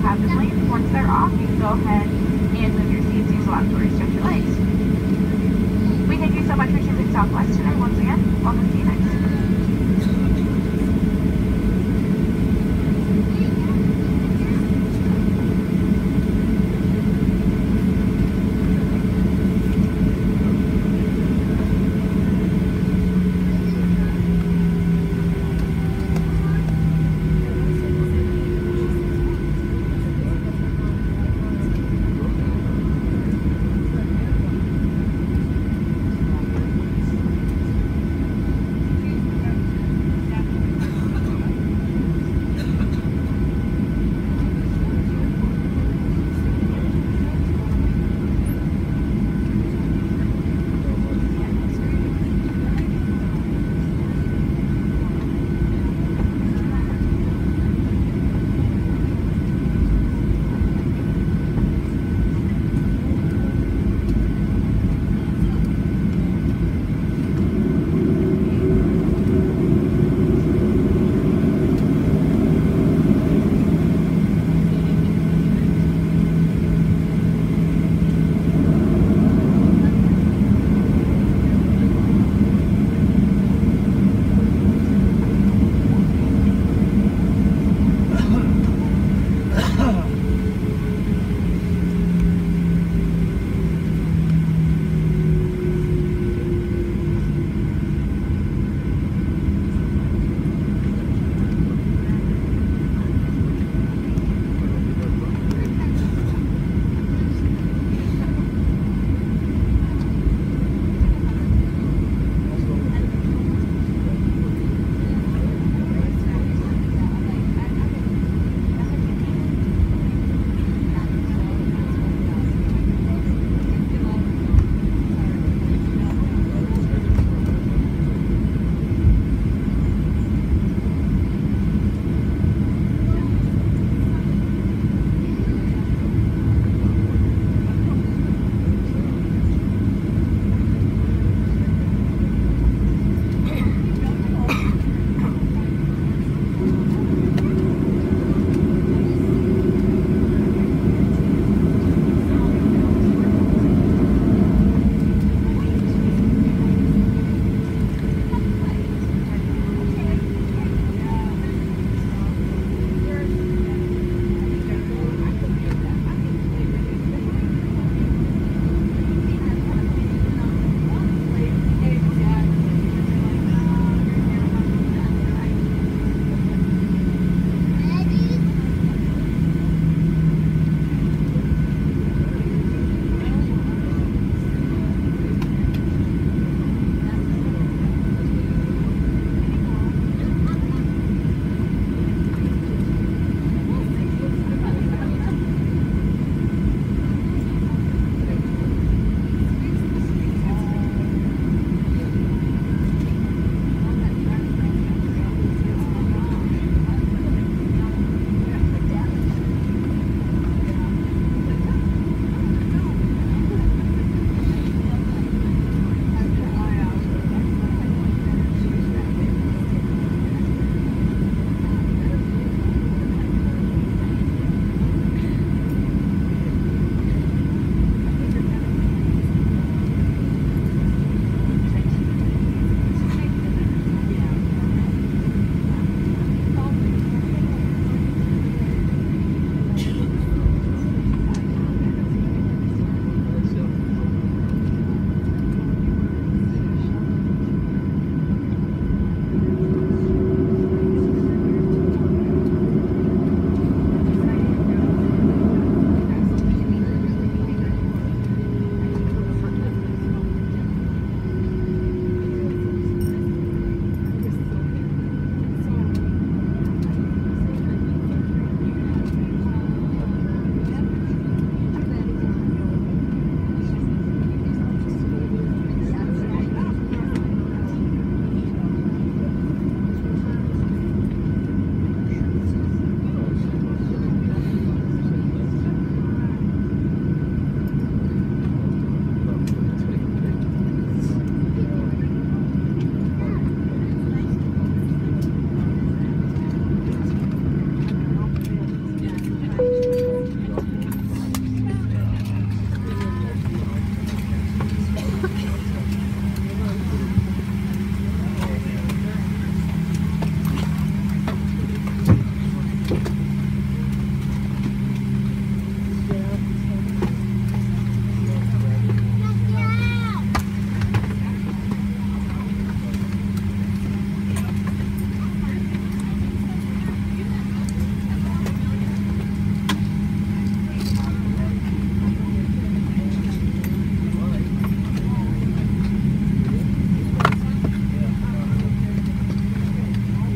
have. Once they're off, you go ahead and move your seats, use laboratory, stretch your legs. We thank you so much for choosing Southwest today. Once again, welcome to Phoenix.